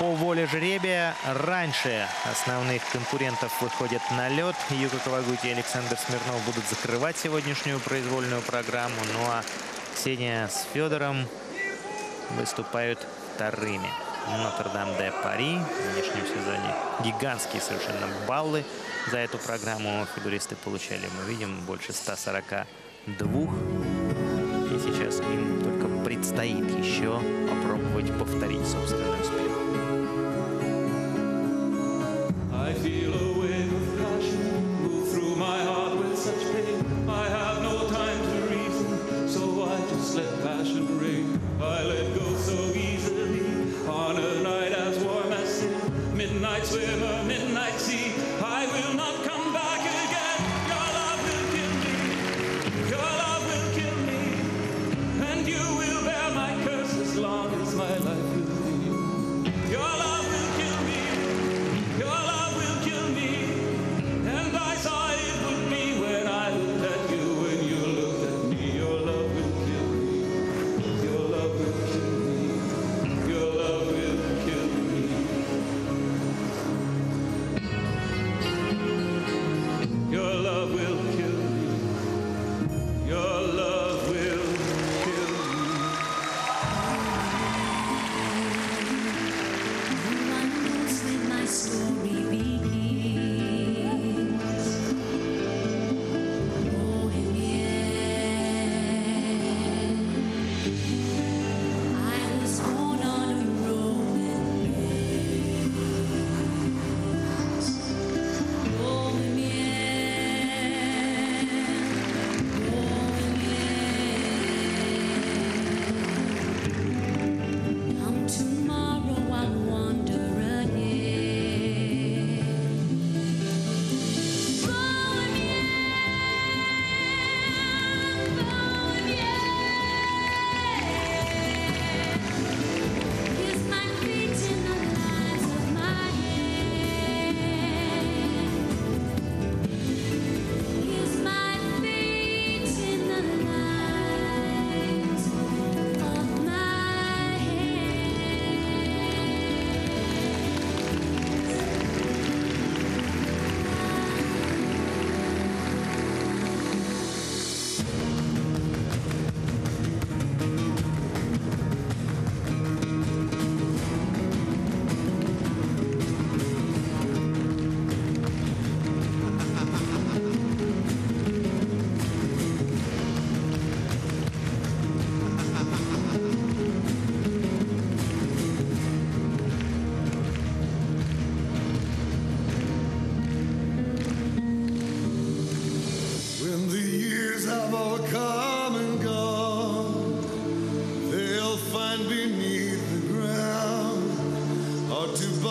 по воле жребия. Раньше основных конкурентов выходят на лед. Юка Кавагути и Александр Смирнов будут закрывать сегодняшнюю произвольную программу. Ну а Ксения с Федором выступают вторыми. Нотр-Дам-де-Пари. В нынешнем сезоне гигантские совершенно баллы за эту программу фигуристы получали. Мы видим больше 142. И сейчас им только предстоит еще попробовать повторить собственный успех.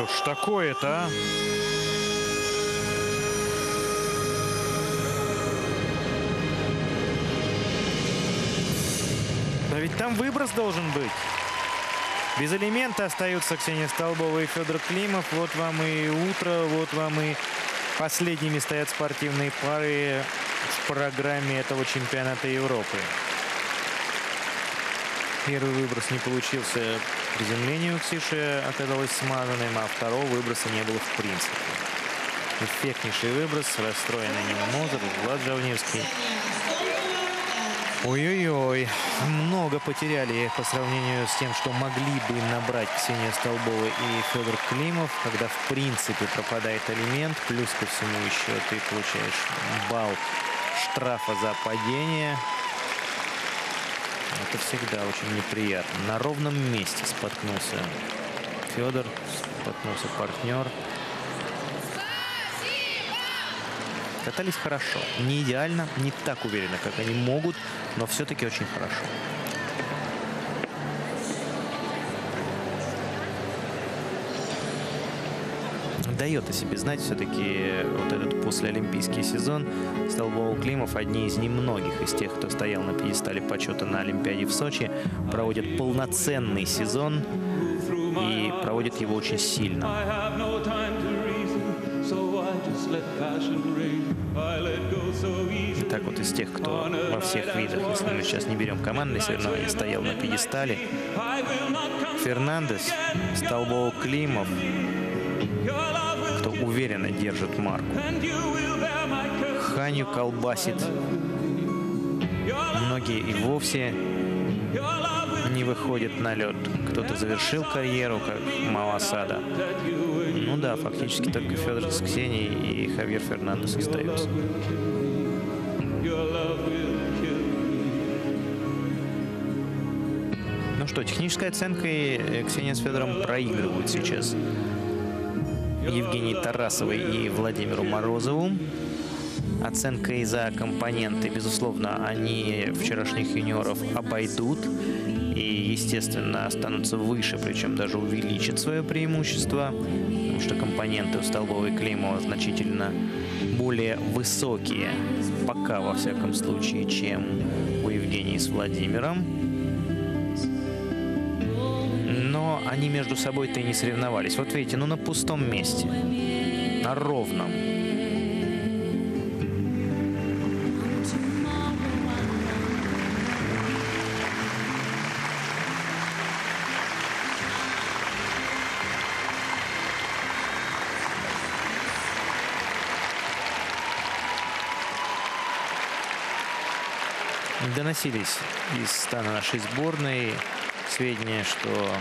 Что ж такое-то, а? Но ведь там выброс должен быть. Без элемента остаются Ксения Столбова и Федор Климов. Вот вам и утро, вот вам и последними стоят спортивные пары в программе этого чемпионата Европы. Первый выброс не получился. Приземление у Ксиши оказалось смазанным, а второго выброса не было в принципе. Эффектнейший выброс, расстроенный Нина Мозер, Влад Жавневский. Ой-ой-ой, много потеряли по сравнению с тем, что могли бы набрать Ксения Столбова и Федор Климов, когда в принципе пропадает элемент, плюс ко всему еще ты получаешь балл штрафа за падение. Это всегда очень неприятно. На ровном месте споткнулся Федор, споткнулся партнер. Катались хорошо. Не идеально, не так уверенно, как они могут, но все-таки очень хорошо. Дает о себе знать все-таки вот этот послеолимпийский сезон. Столбов Климов одни из немногих из тех, кто стоял на пьедестале почета на Олимпиаде в Сочи, проводят полноценный сезон и проводят его очень сильно. Так вот из тех, кто во всех видах, если мы сейчас не берем командные соревнования, стоял на пьедестале, Фернандес, Столбов Климов, кто уверенно держит марку. Ханю колбасит. Многие и вовсе не выходят на лед. Кто-то завершил карьеру, как will. Ну да, фактически только Федор с Ксенией и Хавьер Фернандес остаются. Ну что, технической оценкой э, Ксения с Федором проигрывают сейчас Евгении Тарасовой и Владимиру Морозову. Оценкой за компоненты, безусловно, они вчерашних юниоров обойдут и, естественно, останутся выше, причем даже увеличат свое преимущество, потому что компоненты у Столбова и значительно более высокие, пока во всяком случае, чем у Евгении с Владимиром. Они между собой-то и не соревновались. Вот видите, ну на пустом месте, на ровном. Доносились из стана нашей сборной сведения, что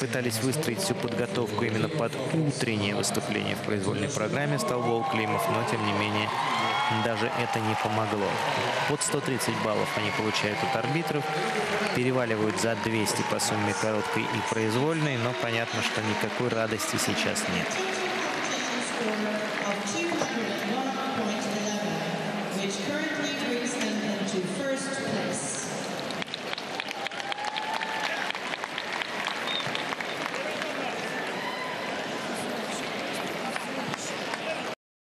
пытались выстроить всю подготовку именно под утреннее выступление в произвольной программе Столбов Климов, но тем не менее даже это не помогло. Под 130 баллов они получают от арбитров, переваливают за 200 по сумме короткой и произвольной, но понятно, что никакой радости сейчас нет.